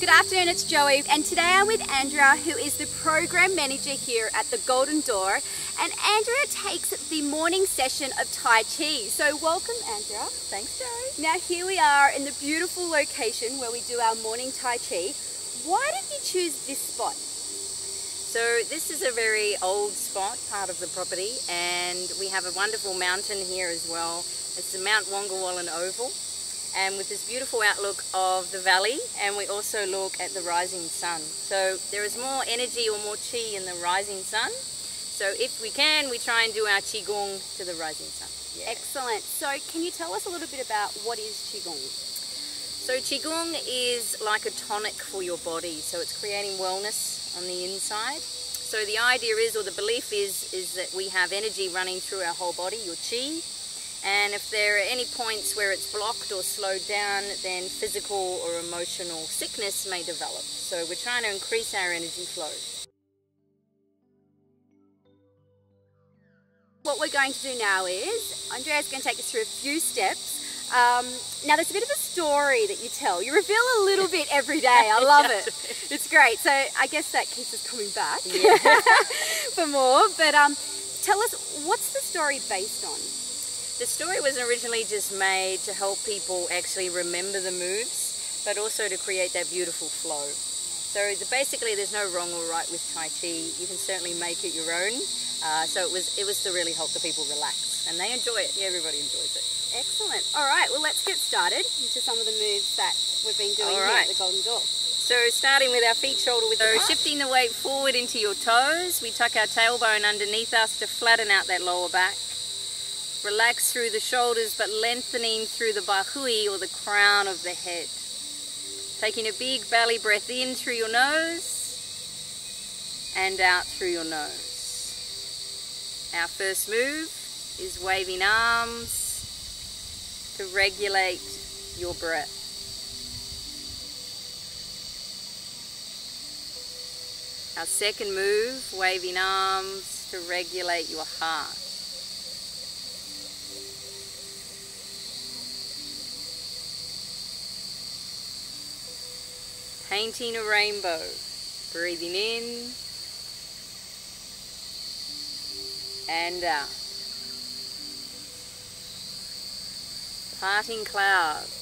Good afternoon, it's Joey, and today I'm with Andrea, who is the program manager here at the Golden Door. And Andrea takes the morning session of Tai Chi. So, welcome, Andrea. Thanks, Joey. Now, here we are in the beautiful location where we do our morning Tai Chi. Why did you choose this spot? So, this is a very old spot, part of the property, and we have a wonderful mountain here as well. It's the Mount Wongawallan Oval and with this beautiful outlook of the valley and we also look at the rising sun. So there is more energy or more chi in the rising sun. So if we can, we try and do our Qigong to the rising sun. Yeah. Excellent. So can you tell us a little bit about what is Qigong? So Qigong is like a tonic for your body. So it's creating wellness on the inside. So the idea is, or the belief is, is that we have energy running through our whole body, your Qi, and if there are any points where it's blocked or slowed down, then physical or emotional sickness may develop. So we're trying to increase our energy flow. What we're going to do now is, Andrea's going to take us through a few steps. Um, now there's a bit of a story that you tell. You reveal a little bit every day. I love it. It's great. So I guess that keeps us coming back yeah. for more. But um, tell us, what's the story based on? The story was originally just made to help people actually remember the moves, but also to create that beautiful flow. So the, basically, there's no wrong or right with Tai Chi. You can certainly make it your own. Uh, so it was it was to really help the people relax, and they enjoy it. Yeah, everybody enjoys it. Excellent. All right, well let's get started into some of the moves that we've been doing here at the Golden Door. So starting with our feet shoulder width, so shifting the weight forward into your toes, we tuck our tailbone underneath us to flatten out that lower back. Relax through the shoulders, but lengthening through the baihui or the crown of the head. Taking a big belly breath in through your nose and out through your nose. Our first move is waving arms to regulate your breath. Our second move, waving arms to regulate your heart. Painting a rainbow. Breathing in and out. Parting clouds.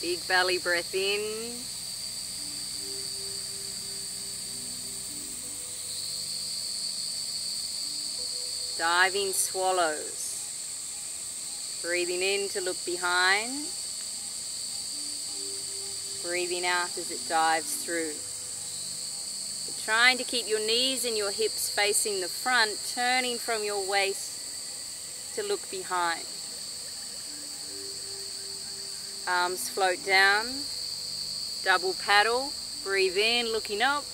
Big belly breath in. Diving swallows. Breathing in to look behind breathing out as it dives through. Trying to keep your knees and your hips facing the front, turning from your waist to look behind. Arms float down, double paddle, breathe in, looking up,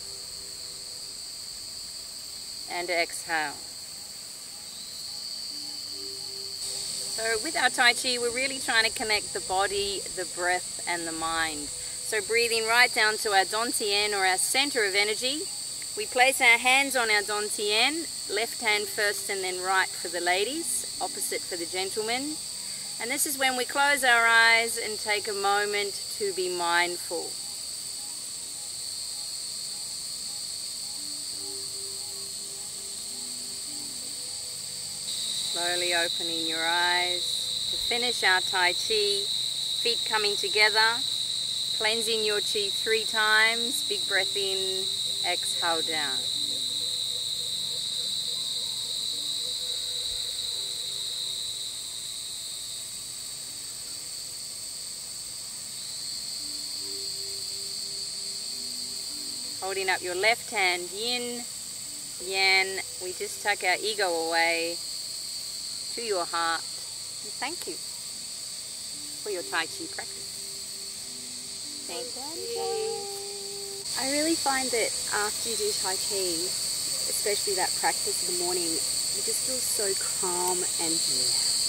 and exhale. So with our Tai Chi, we're really trying to connect the body, the breath, and the mind. So breathing right down to our Dantian or our center of energy. We place our hands on our Dantian, left hand first and then right for the ladies, opposite for the gentlemen. And this is when we close our eyes and take a moment to be mindful. Slowly opening your eyes to finish our Tai Chi, feet coming together, Cleansing your chi three times. Big breath in, exhale down. Holding up your left hand, yin, yang. We just tuck our ego away to your heart. And thank you for your Tai Chi practice. I really find that after you do Tai Chi, especially that practice in the morning, you just feel so calm and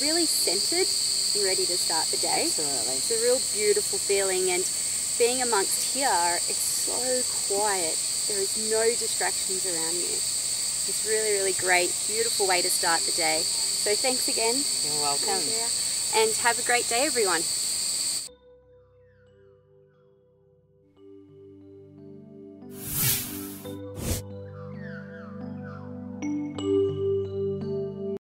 really centered and ready to start the day. Absolutely. It's a real beautiful feeling and being amongst here, it's so quiet. There is no distractions around you. It's really, really great, beautiful way to start the day. So thanks again. You're welcome. And have a great day, everyone.